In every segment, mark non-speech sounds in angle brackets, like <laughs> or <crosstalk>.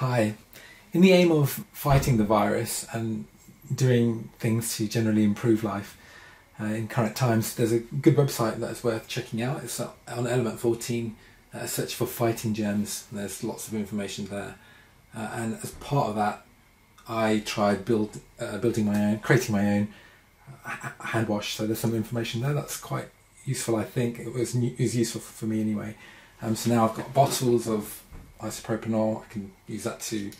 Hi. In the aim of fighting the virus and doing things to generally improve life uh, in current times, there's a good website that's worth checking out. It's on Element 14. Uh, search for fighting germs. There's lots of information there. Uh, and as part of that, I tried build uh, building my own, creating my own uh, hand wash. So there's some information there that's quite useful. I think it was it was useful for me anyway. Um, so now I've got bottles of isopropanol. I can use that to.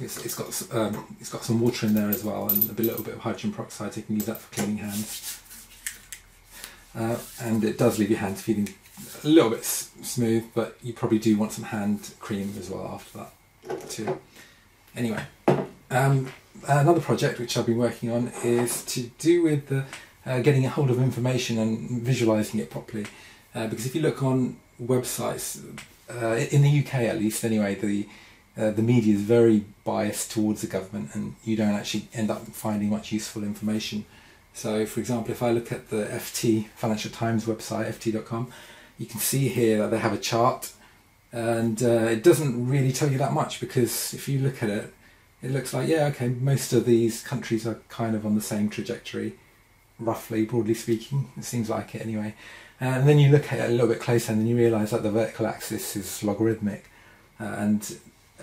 It's, it's got um, it's got some water in there as well, and a little bit of hydrogen peroxide. So you can use that for cleaning hands. Uh, and it does leave your hands feeling a little bit smooth, but you probably do want some hand cream as well after that too. Anyway, um, another project which I've been working on is to do with the, uh, getting a hold of information and visualizing it properly. Uh, because if you look on websites, uh, in the UK at least anyway, the uh, the media is very biased towards the government, and you don't actually end up finding much useful information. So, for example, if I look at the FT Financial Times website, ft.com, you can see here that they have a chart, and uh, it doesn't really tell you that much because if you look at it, it looks like yeah, okay, most of these countries are kind of on the same trajectory, roughly, broadly speaking. It seems like it anyway. And then you look at it a little bit closer and then you realise that the vertical axis is logarithmic. Uh, and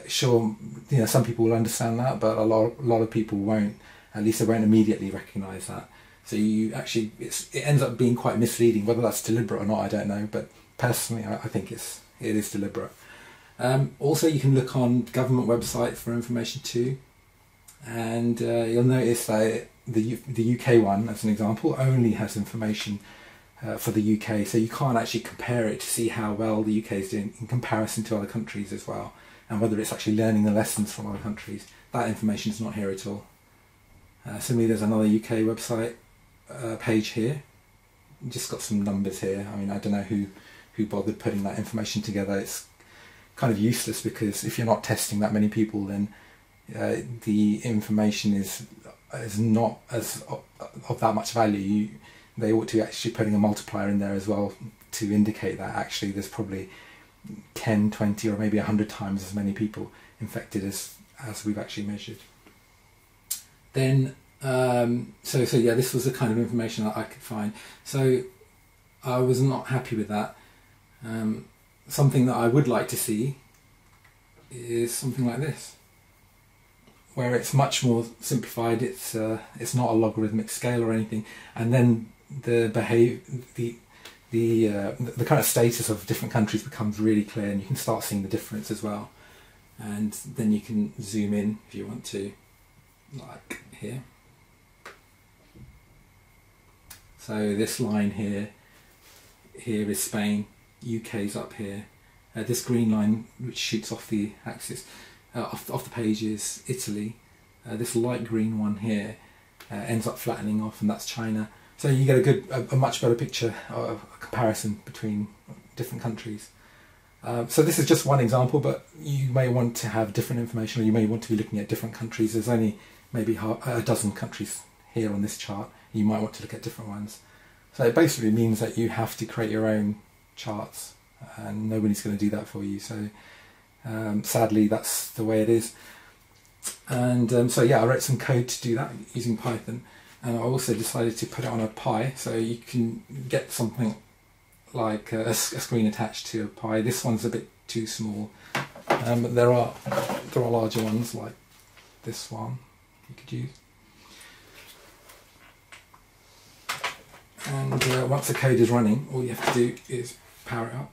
sure, you know, some people will understand that, but a lot, a lot of people won't. At least they won't immediately recognise that. So you actually, it ends up being quite misleading. Whether that's deliberate or not, I don't know. But personally, I, I think it's it is deliberate. Um, also, you can look on government website for information too, and uh, you'll notice that the the UK one, as an example, only has information uh, for the UK. So you can't actually compare it to see how well the UK is doing in comparison to other countries as well, and whether it's actually learning the lessons from other countries. That information is not here at all. Uh, similarly, there's another UK website uh, page here. Just got some numbers here. I mean, I don't know who who bothered putting that information together. It's kind of useless because if you're not testing that many people, then uh, the information is is not as of, that much value. You, they ought to be actually putting a multiplier in there as well to indicate that actually there's probably 10, 20 or maybe 100 times as many people infected as, as we've actually measured. Then, um, so, so yeah, this was the kind of information that I could find. So I was not happy with that. Um, something that I would like to see is something like this where it's much more simplified. It's uh, it's not a logarithmic scale or anything, and then the behave the the uh, the kind of status of different countries becomes really clear, and you can start seeing the difference as well. And then you can zoom in if you want to, like here. So this line here, here is Spain, UK's up here. Uh, this green line, which shoots off the axis, uh, off, off the page, is Italy. Uh, this light green one here uh, ends up flattening off, and that's China. So you get a good, a, a much better picture, of a comparison between different countries. Uh, so this is just one example, but you may want to have different information, or you may want to be looking at different countries. There's only maybe a dozen countries here on this chart. You might want to look at different ones. So it basically means that you have to create your own charts, and nobody's going to do that for you. So um, sadly, that's the way it is. And um, so yeah, I wrote some code to do that using Python and I also decided to put it on a Pi so you can get something like a, a screen attached to a Pi. This one's a bit too small. Um, but there are there are larger ones like this one you could use. And uh, once the code is running, all you have to do is power it up.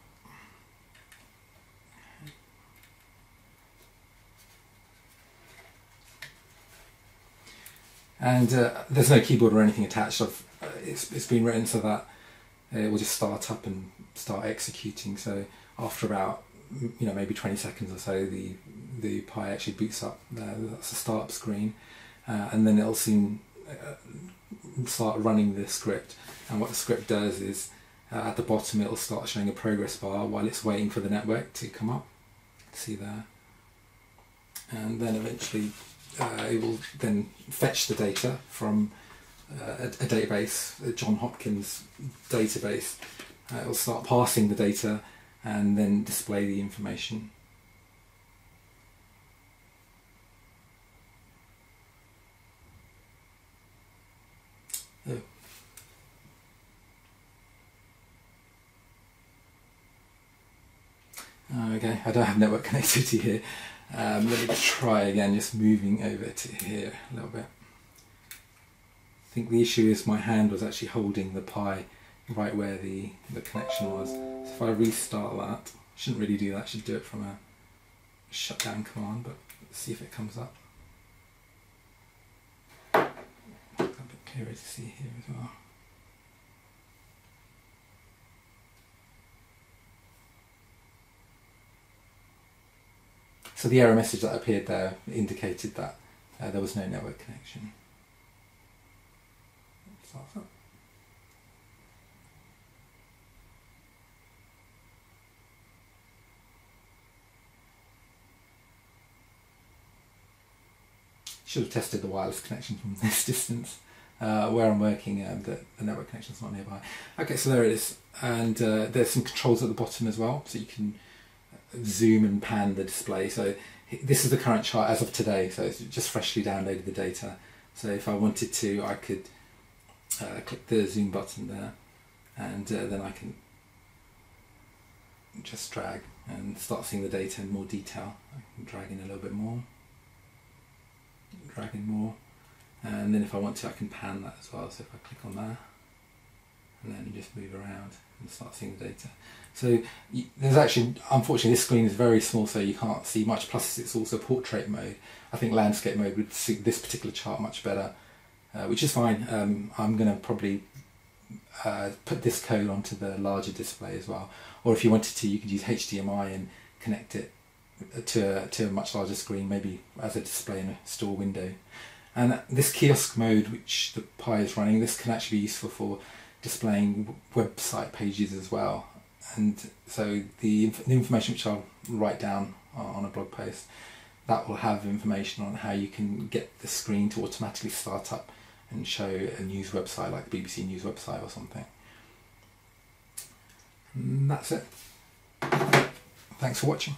And uh, there's no keyboard or anything attached. Uh, it's, it's been written so that it will just start up and start executing. So after about you know maybe 20 seconds or so, the the Pi actually boots up. Uh, that's the startup screen, uh, and then it'll soon uh, start running the script. And what the script does is uh, at the bottom it'll start showing a progress bar while it's waiting for the network to come up. See there, and then eventually uh, it will then fetch the data from uh, a, a, database, a John Hopkins database. Uh, it will start parsing the data and then display the information. Oh, okay, I don't have network <laughs> connectivity here. Um, let me try again, just moving over to here a little bit. I think the issue is my hand was actually holding the Pi right where the, the connection was. So if I restart that, shouldn't really do that, should do it from a shutdown command, but see if it comes up. A bit clearer to see here as well. So the error message that appeared there indicated that uh, there was no network connection. Should have tested the wireless connection from <laughs> this distance. Uh, where I'm working, um, the, the network connection is not nearby. Okay, so there it is, and uh, there's some controls at the bottom as well, so you can zoom and pan the display. So this is the current chart as of today. So it's just freshly downloaded the data. So if I wanted to, I could uh, click the zoom button there, and uh, then I can just drag and start seeing the data in more detail. I can drag in a little bit more, drag in more, and then if I want to, I can pan that as well. So if I click on that, and then you just move around and start seeing the data. So there's actually, unfortunately, this screen is very small, so you can't see much. Plus, it's also portrait mode. I think landscape mode would suit this particular chart much better, uh, which is fine. Um, I'm going to probably uh, put this code onto the larger display as well. Or if you wanted to, you could use HDMI and connect it to a, to a much larger screen, maybe as a display in a store window. And this kiosk mode, which the Pi is running, this can actually be useful for displaying website pages as well. And so the, the information which I'll write down uh, on a blog post, that will have information on how you can get the screen to automatically start up and show a news website like the BBC News website or something. And that's it. Thanks for watching.